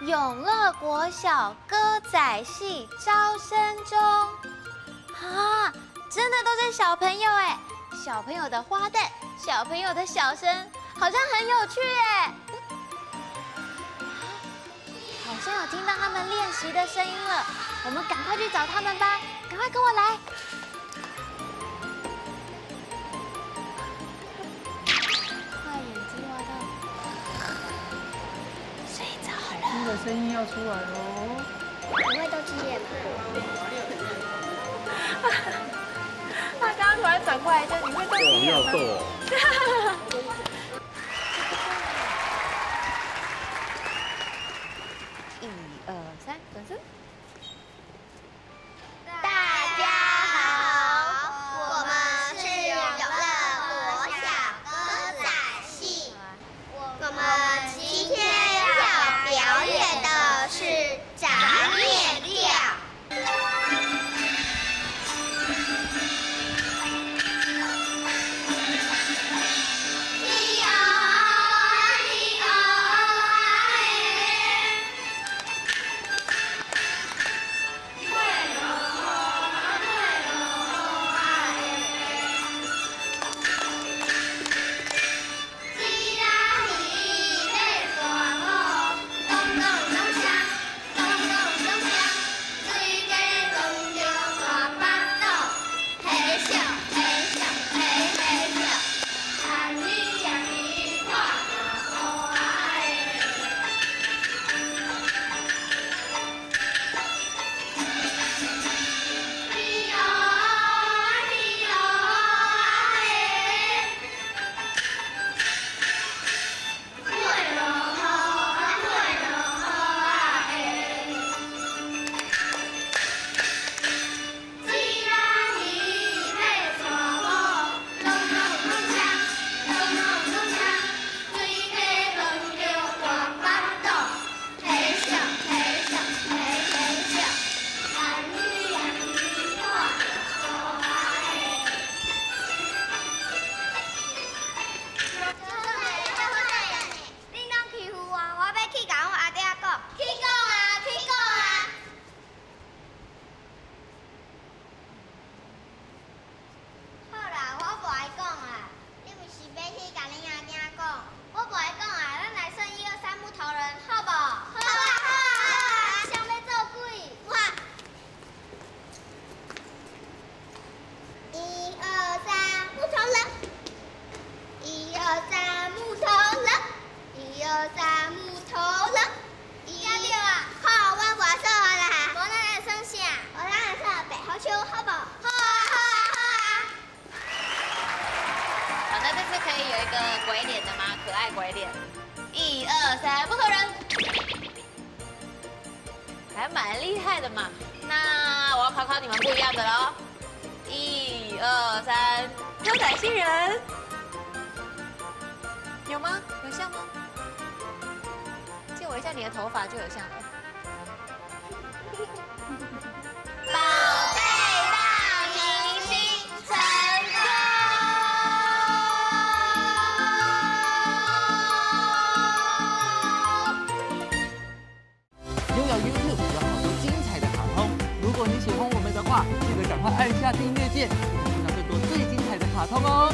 永乐国小歌仔戏招生中。啊，真的都是小朋友哎，小朋友的花旦，小朋友的小生，好像很有趣哎。好像有听到他们练习的声音了，我们赶快去找他们吧！赶快跟我来。的声音要出来哦！你会斗鸡眼吗？他刚刚突然转过来，就你会斗鸡眼吗？一二三，转身。有一个鬼脸的吗？可爱鬼脸。一二三，木头人，还蛮厉害的嘛。那我要考考你们不一样的喽。一二三，歌仔戏人，有吗？有像吗？借我一下你的头发就有像了。如果你喜欢我们的话，记得赶快按下订阅键，可以看到更多最精彩的卡通哦。